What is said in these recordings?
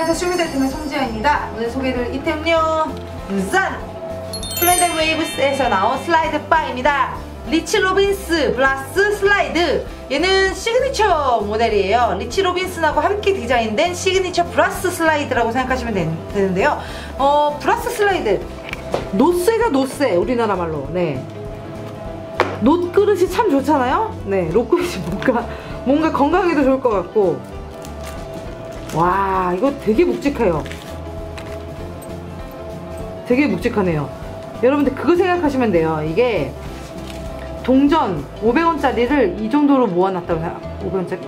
안녕하세요. 쇼미더템의 송지아입니다. 오늘 소개해드릴 아이템은요. 짠! Planet Waves에서 나온 slide bar입니다. Rich Robinson Brass Slide. 얘는 시그니처 모델이에요. Rich Robinson하고 함께 디자인된 signature brass slide라고 생각하시면 되, 는데요. 어, brass slide. 놋쇠가 놋쇠 우리나라 말로. 네. 놋그릇이 참 좋잖아요? 네 놋그릇이 뭔가 뭔가 건강에도 좋을 것 같고 와 이거 되게 묵직해요. 되게 묵직하네요. 여러분들 그거 생각하시면 돼요. 이게 동전 500원짜리를 이 정도로 모아놨다고 생각 500원짜리?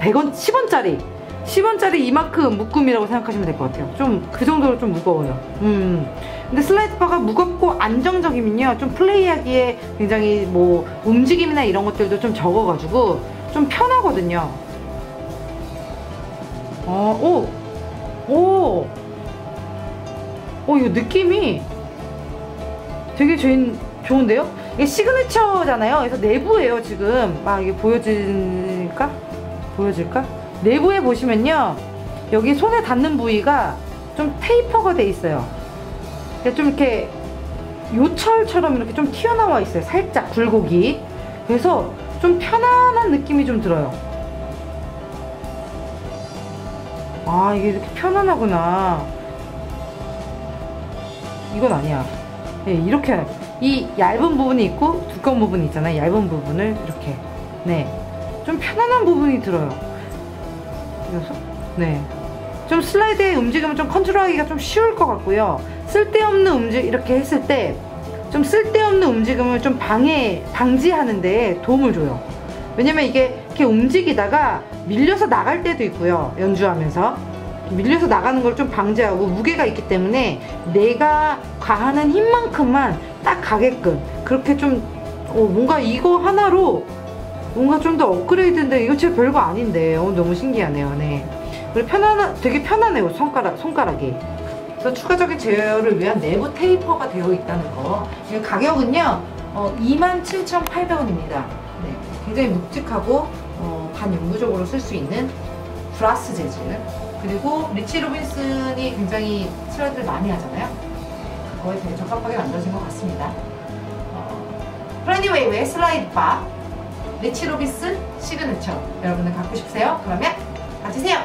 100원? 10원짜리? 10원짜리 이만큼 묶음이라고 생각하시면 될 것 같아요. 좀 그 정도로 좀 무거워요. 음. 근데 슬라이드 바가 무겁고 안정적이면요 좀 플레이하기에 굉장히 뭐 움직임이나 이런 것들도 좀 적어가지고 좀 편하거든요 어, 오! 오! 오, 이거 느낌이 되게 좋은, 좋은데요? 이게 시그니처잖아요. 그래서 내부에요, 지금. 막 이게 보여질까? 보여질까? 내부에 보시면요. 여기 손에 닿는 부위가 좀 테이퍼가 돼 있어요. 좀 이렇게 요철처럼 이렇게 좀 튀어나와 있어요. 살짝 굴곡이. 그래서 좀 편안한 느낌이 좀 들어요. 아 이게 이렇게 편안하구나. 이건 아니야. 네, 이렇게 이 얇은 부분이 있고 두꺼운 부분이 있잖아요 얇은 부분을 이렇게. 네좀 편안한 부분이 들어요. 그래서? 네좀 슬라이드의 움직임을 좀 컨트롤하기가 좀 쉬울 것 같고요. 쓸데없는 움직 이렇게 했을 때 좀 쓸데없는 움직임을 좀 방해 방지하는데 도움을 줘요. 왜냐면 이게 이렇게 움직이다가 밀려서 나갈 때도 있고요 연주하면서 밀려서 나가는 걸 좀 방지하고 무게가 있기 때문에 내가 가하는 힘만큼만 딱 가게끔 그렇게 좀 어, 뭔가 이거 하나로 뭔가 좀 더 업그레이드인데 이거 진짜 별거 아닌데 어, 너무 신기하네요 네. 그리고 편안 되게 편하네요 손가락, 손가락이 그래서 추가적인 제어를 위한 내부 테이퍼가 되어 있다는 거 가격은요 어, 27,800원입니다 네. 굉장히 묵직하고 어, 반영구적으로 쓸 수 있는 브라스 재질. 그리고 리치 로빈슨이 굉장히 슬라이드를 많이 하잖아요. 그거에 되게 적합하게 만들어진 것 같습니다. 어, Planet Waves의 슬라이드 바? 리치 로빈슨 시그니처. 여러분들 갖고 싶으세요? 그러면 가지세요